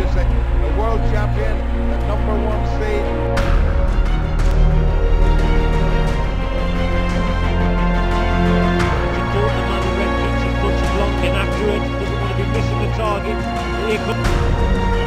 A the world champion, the number one seed. Long inaccurate. doesn't want to be missing the target. Here comes